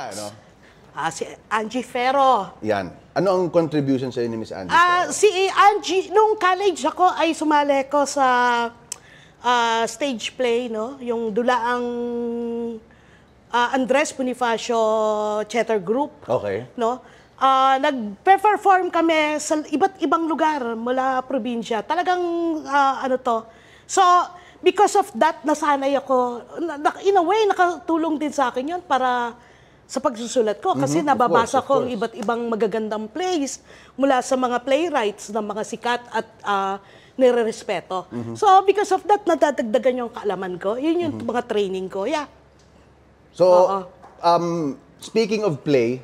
nga, ano? Ah, si Angie Ferro. Yan. Ano ang contribution sa'yo ni Miss Angie? Ah, si Angie, nung college ako ay sumali ko sa ah, stage play, no? Yung dulaang ah, Andres Bonifacio Theater Group. Okay. No? Ah, nag-perform kami sa iba't ibang lugar mula probinsya. Talagang ah, ano to. So, because of that, nasanay ako. Na- na- In a way, nakatulong din sa akin yun para sa pagsusulat ko. Kasi Mhm, of nababasa course, of ko ang iba't ibang magagandang plays mula sa mga playwrights ng mga sikat at uh, nire-respeto. Mhm. So, because of that, nadadagdagan yung kaalaman ko. Yun yung mga training ko. Yeah. So, Oo. um, speaking of play,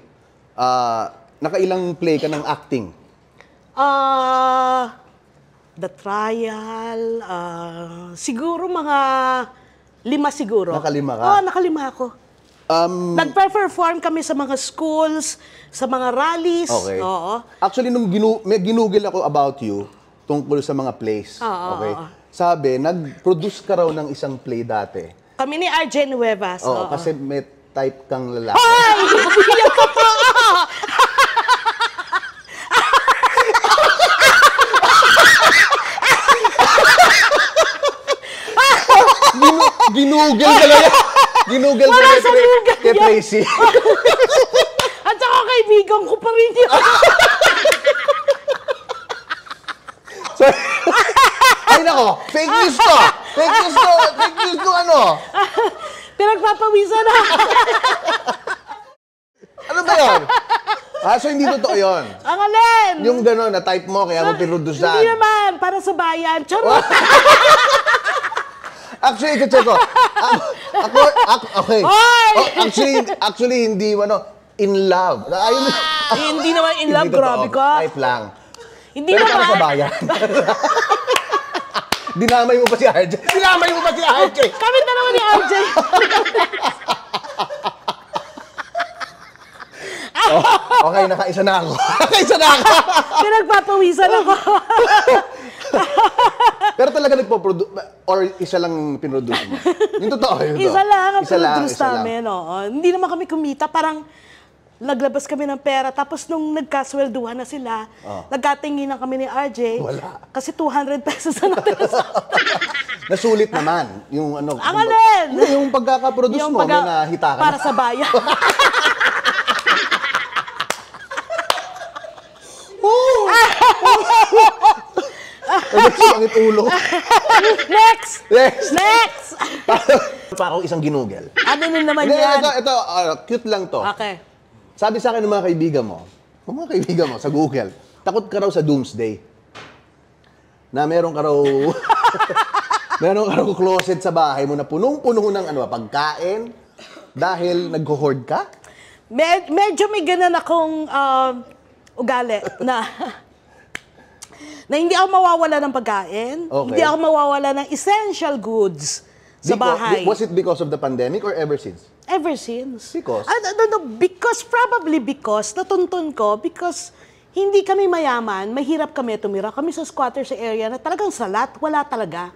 ah, nakailang play ka ng acting? Ah, The Trial, ah, siguro mga lima siguro. Nakalima ka? Oo, nakalima ako. Um, Nag-perform kami sa mga schools, sa mga rallies. okay. Oo. Actually, nung ginu- may ginugil ako about you tungkol sa mga plays. Oo, okay? oo. Sabi, nag-produce ka raw ng isang play dati. Kami ni RJ Nuevas. Oo, oo. kasi may type kang lalaki. Ay! Yan totoo! Ginu- ginugil talaga. Talaga sa kay- lugar kay. Tracy. At saka kaibigan ko pa rin yun. so, ay nako, fake news to. Fake news to. Fake news to ano? Pinagpapawisan na. Ano ba yun? Ah, so hindi totoo yun. Ang alin! Yung gano'n na type mo, kaya mo Hindi pinudusan. naman, para sa bayan. Charot! Actually, check ko. Ako, ako, okay. Oh, actually, actually, hindi, ano, in love. Ayun. Hindi naman in love, Hindi grabe ka. Type lang. Hindi Pero naman. sa bayan. Dinamay mo pa si RJ. Dinamay mo pa si RJ. Kami na naman ni RJ. Okay, nakaisa na ako. nakaisa na ako. Pinagpapawisan ako. Pero talaga nagpo-produce, or isa lang pinroduce mo? Yung totoo, yun Isa lang ang Isa lang, namin. Oo. Hindi naman kami kumita. Parang naglabas kami ng pera. Tapos nung nagkaswelduhan na sila, Oh. nagkatingin na kami ni RJ. Wala. Kasi 200 pesos na natin. Nasulit naman. Yung ano. Ang yung- alin? Hindi, Yung pagkakaproduce mo, pagka- may nahita ka Para na. sa bayan. Ano sumangit ulo? Next! Next! Next! Pa ako isang ginugel. Ano na naman Hindi, yan? ito, ito, ah, cute lang to. Okay. Sabi sa akin ng mga kaibigan mo, ng mga kaibigan mo sa Google, takot ka raw sa doomsday. Na meron ka raw, meron ka raw closet sa bahay mo na punong-puno ng ano, pagkain dahil nagho-hoard ka? Med- medyo may ganan akong um, ugali na na hindi ako mawawala ng pagkain, Okay. hindi ako mawawala ng essential goods sa Because- bahay. Was it because of the pandemic or ever since? Ever since. Because? I don't know, because, probably because, natuntun ko, because hindi kami mayaman, mahirap kami tumira. Kami sa squatters area na talagang salat, wala talaga.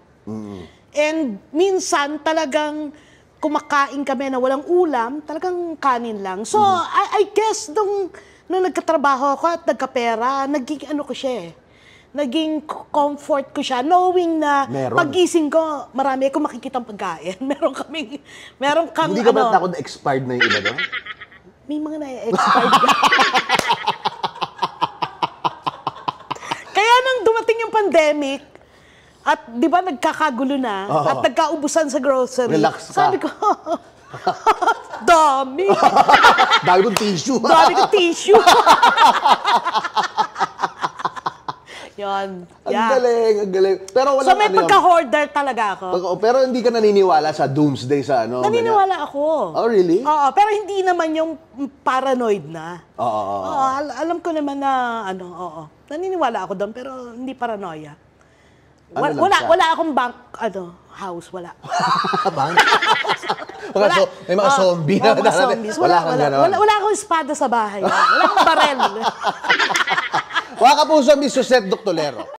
And minsan talagang kumakain kami na walang ulam, talagang kanin lang. So, I, I guess nung, nung nagkatrabaho ako at nagkapera, naging ano ko siya eh. Naging comfort ko siya, knowing na Meron. pagising ko, marami akong makikitang pagkain. meron kaming, meron kang Hindi ka ba ano, takot na expired na yung iba doon? may mga na-expired ka. Kaya nang dumating yung pandemic, at di ba nagkakagulo na, Oo. at nagkaubusan sa grocery, Relax ka. sabi ko, dami, Dahil yung tissue. dami ko tissue. Yun. Ang Yeah. galing, ang galing. Pero wala So may ano pagka-hoarder talaga ako. Pag- Pero hindi ka naniniwala sa doomsday sa ano? Naniniwala ako. Oh, really? Oo, pero hindi naman yung paranoid na. Oo, oo, oo. Oo, al- alam ko naman na ano, oo. Naniniwala ako doon pero hindi paranoia. Ano Wala, wala, wala akong bank, ano, house, wala. Bang? Mga so- may mga zombie oo, na mga zombies. Wala wala, ganon. wala, wala akong espada sa bahay. Wala akong barel. Wala ka po sa Miss Susette Doctolero.